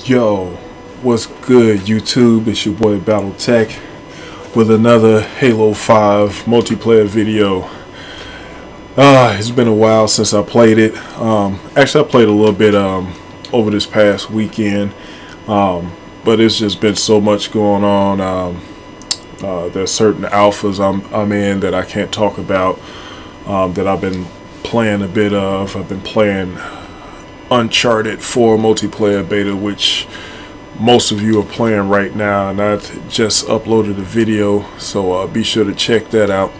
Yo, what's good YouTube? It's your boy Battletek with another Halo 5 multiplayer video. Uh, it's been a while since I played it. Um, actually, I played a little bit um, over this past weekend, um, but it's just been so much going on. Um, uh, there's certain alphas I'm, I'm in that I can't talk about um, that I've been playing a bit of. I've been playing Uncharted 4 multiplayer beta, which most of you are playing right now, and I just uploaded a video, so uh, be sure to check that out.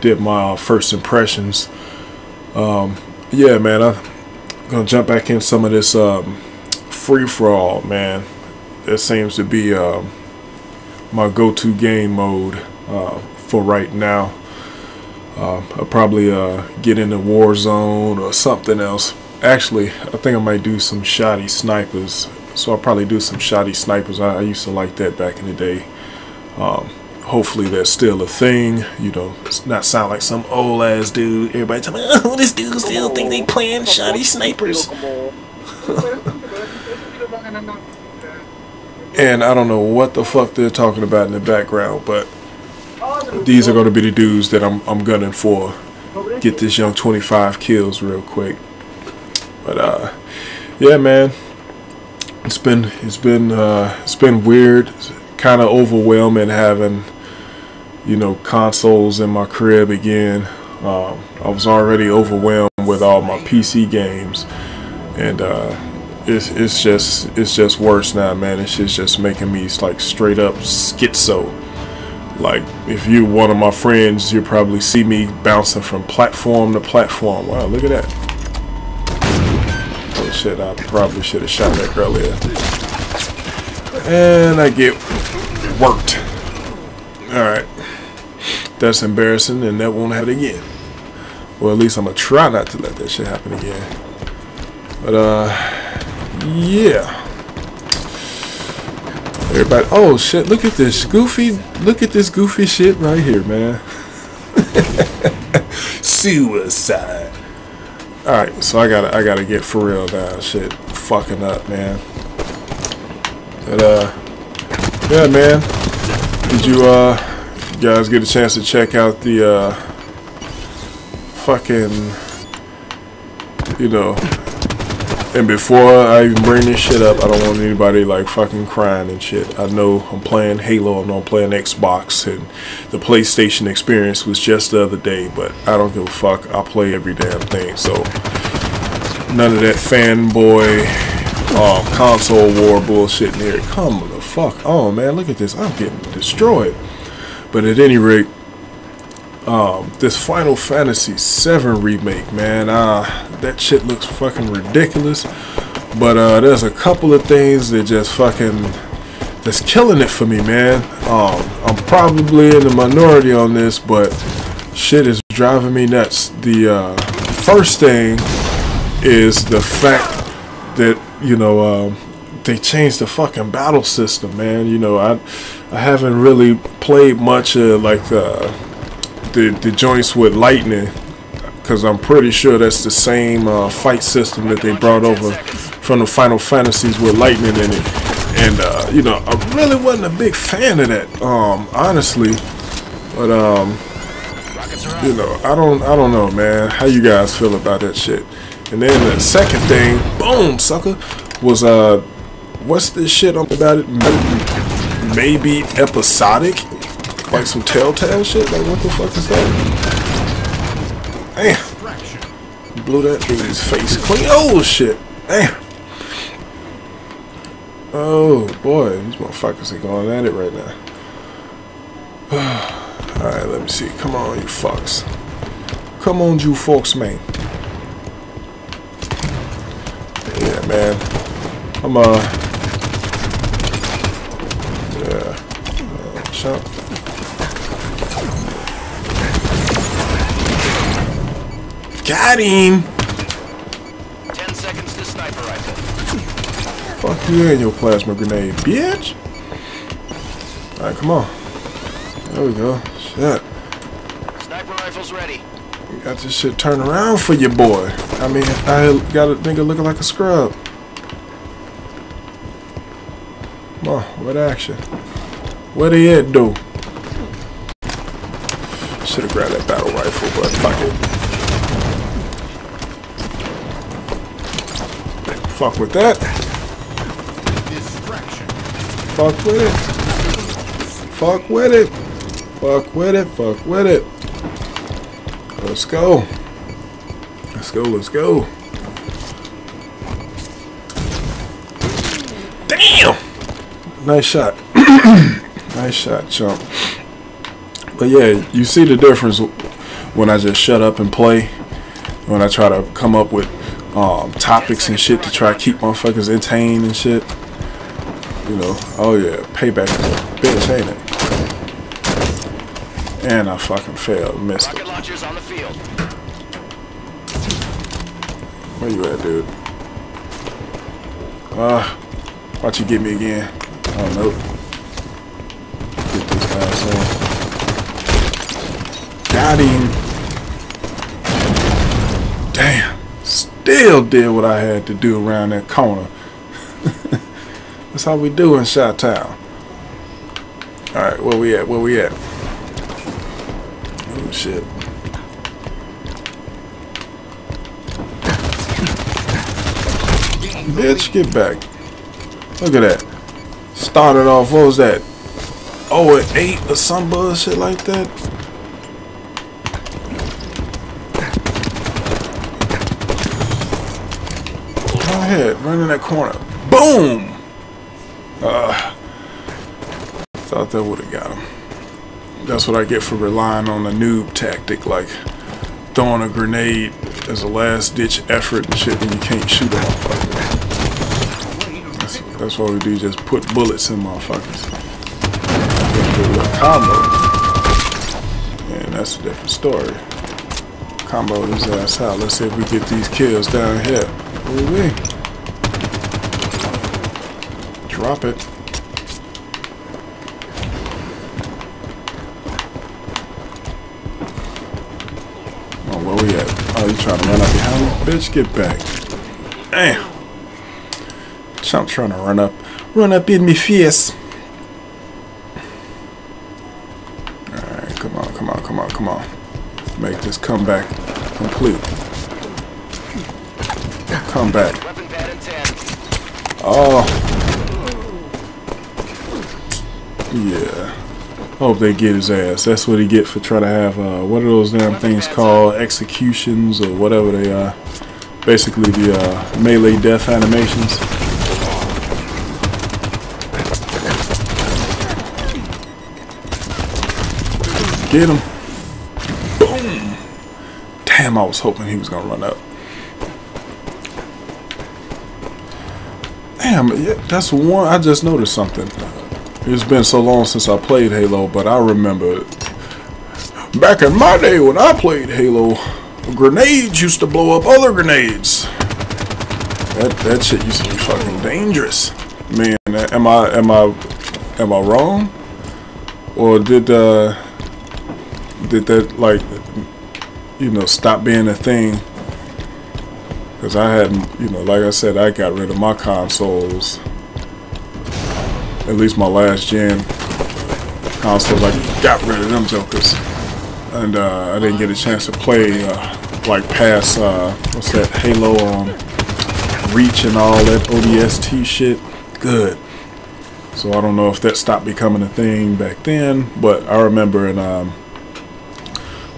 Did my uh, first impressions. Um, yeah, man, I'm gonna jump back in some of this um, free for all, man. That seems to be uh, my go-to game mode uh, for right now. Uh, I'll probably uh, get into Warzone or something else actually, I think I might do some Shotty Snipers. So I'll probably do some Shotty Snipers. I, I used to like that back in the day. Um, hopefully that's still a thing. You know, not sound like some old ass dude. Everybody tell me, oh, this dude still think they playing Shotty Snipers. and I don't know what the fuck they're talking about in the background, but these are going to be the dudes that I'm, I'm gunning for. Get this young 25 kills real quick. But uh, yeah, man, it's been it's been uh, it's been weird, kind of overwhelming having you know consoles in my crib again. Um, I was already overwhelmed with all my PC games, and uh, it's it's just it's just worse now, man. It's just, just making me like straight up schizo. Like if you're one of my friends, you probably see me bouncing from platform to platform. Wow, look at that shit, I probably should have shot that earlier. And I get worked. Alright. That's embarrassing and that won't happen again. Well, at least I'm going to try not to let that shit happen again. But, uh, yeah. Everybody, oh shit, look at this goofy, look at this goofy shit right here, man. Suicide. Alright, so I gotta I gotta get for real now. Shit fucking up, man. But uh yeah man. Did you uh guys get a chance to check out the uh fucking you know and before I even bring this shit up, I don't want anybody like fucking crying and shit. I know I'm playing Halo, and I'm playing Xbox, and the PlayStation experience was just the other day, but I don't give a fuck. I play every damn thing, so none of that fanboy um, console war bullshit in here. Come the fuck on, man. Look at this. I'm getting destroyed. But at any rate, um, this Final Fantasy VII remake, man, uh, that shit looks fucking ridiculous. But uh, there's a couple of things that just fucking that's killing it for me, man. Um, I'm probably in the minority on this, but shit is driving me nuts. The uh, first thing is the fact that you know um, they changed the fucking battle system, man. You know, I I haven't really played much of like. Uh, the, the joints with lightning because I'm pretty sure that's the same uh, fight system that they brought over from the Final Fantasies with lightning in it. And, uh, you know, I really wasn't a big fan of that, um, honestly. But, um, you know, I don't, I don't know, man. How you guys feel about that shit? And then the second thing, boom, sucker, was, uh, what's this shit about it? Maybe episodic? Like some telltale shit? Like what the fuck is that? Damn. Blew that dude's face clean. Oh shit. Damn. Oh boy, these motherfuckers are going at it right now. Alright, let me see. Come on, you fucks. Come on, you folks, man. Yeah, man. I'm, uh... Yeah. Uh. Got him! Ten seconds to sniper rifle. Fuck you and your plasma grenade, bitch! Alright, come on. There we go. Shit. Sniper rifle's ready. You got this shit turned around for you, boy. I mean, I got a nigga looking like a scrub. Come on, what action? What they at, though? Should have grabbed that battle rifle, but fuck it. Fuck with that. Fuck with it. Fuck with it. Fuck with it. Fuck with it. Let's go. Let's go. Let's go. Damn. Nice shot. nice shot, chump. But yeah, you see the difference when I just shut up and play. When I try to come up with um, topics and shit to try to keep motherfuckers entertained and shit. You know, oh yeah, payback is a bitch, ain't it? And I fucking failed, missed it. Launchers on the field. Where you at, dude? Ah, Uh, watch you get me again. Oh, nope. Get this asshole. Got him. Still did what I had to do around that corner. That's how we do in Shot Town. Alright, where we at? Where we at? Oh, shit. Bitch, get back. Look at that. Started off, what was that? Oh, at 8 or some bullshit like that? Go ahead, run in that corner. Boom! Uh, thought that would have got him. That's what I get for relying on a noob tactic, like throwing a grenade as a last ditch effort and shit when you can't shoot a motherfucker. That's, that's why we do just put bullets in motherfuckers. Combo. And that's a different story. Combo this ass out. Let's see if we get these kills down here. Ooh wee. Drop it. Oh, where we at? Oh, you trying to run up behind me? Bitch, get back. Damn. Chump trying to run up. Run up in me face. Alright, come on, come on, come on, come on. Make this comeback complete. Come back. Weapon pad in 10. Oh. Yeah. Hope they get his ass. That's what he get for trying to have, uh, what are those damn things called? Executions or whatever they are. Basically the uh, melee death animations. Get him. Boom. Damn, I was hoping he was going to run up. Damn, that's one. I just noticed something. It's been so long since I played Halo, but I remember back in my day when I played Halo, grenades used to blow up other grenades. That that shit used to be fucking dangerous. Man, am I am I am I wrong? Or did uh did that like you know stop being a thing? Because I hadn't, you know, like I said, I got rid of my consoles. At least my last gen consoles, I got rid of them jokers. And uh, I didn't get a chance to play, uh, like, past, uh, what's that, Halo um, Reach and all that ODST shit. Good. So I don't know if that stopped becoming a thing back then, but I remember in, um,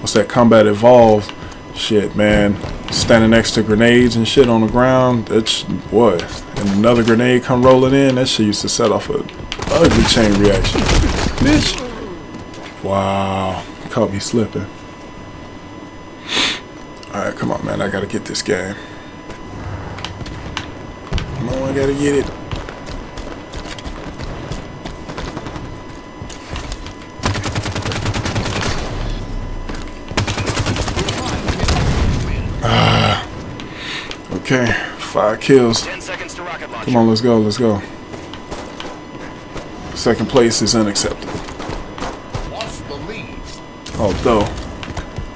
what's that, Combat Evolved, shit, man, standing next to grenades and shit on the ground. That's what. And another grenade come rolling in. That shit used to set off a ugly chain reaction. Bitch. Wow. Caught me slipping. Alright, come on, man. I gotta get this game. Come on, I gotta get it. Ah. Okay, five kills. 10 seconds to rocket launch. Come on, let's go, let's go. Second place is unacceptable. Lost the lead. Although,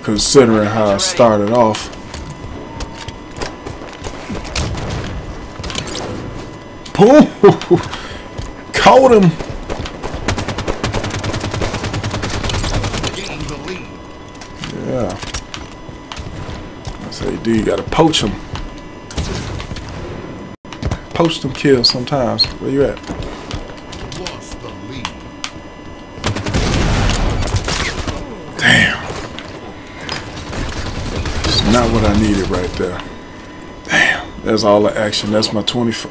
considering how I started off. Boom! Caught him. Gain the lead. Yeah. I say, dude, you gotta poach them. Poach them kills sometimes. Where you at? Not what I needed right there. Damn. That's all the action. That's my 24.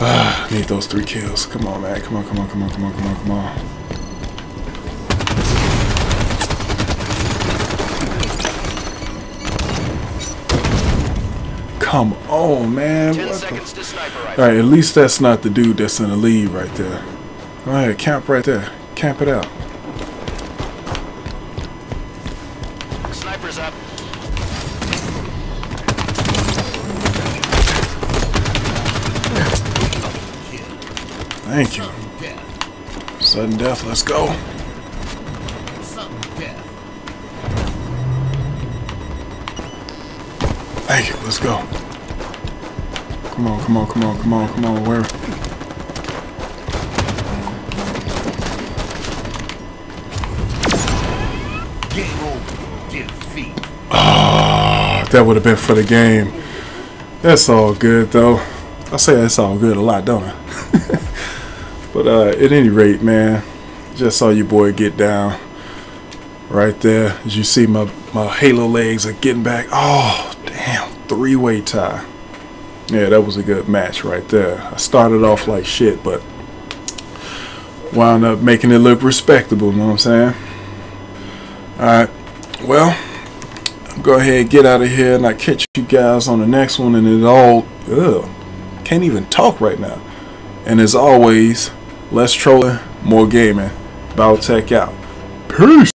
Ah, need those three kills. Come on, man. Come on, come on, come on, come on, come on, come on. Come on, man. What the seconds to sniper rifle. Alright, at least that's not the dude that's in the lead right there. Ahead, camp right there. Camp it out. Thank you. Sudden death, let's go. Thank you, let's go. Come on, come on, come on, come on, come on. Where? Ah, that would have been for the game. That's all good though. I say that's all good a lot, don't I? but uh, at any rate, man, just saw your boy get down right there. As you see, my my Halo legs are getting back. Oh, damn, three-way tie. Yeah, that was a good match right there. I started off like shit, but wound up making it look respectable. You know what I'm saying? All right. Well, go ahead, get out of here, and I catch you guys on the next one. And it all, ugh, can't even talk right now. And as always, less trolling, more gaming. Battletek out. Peace.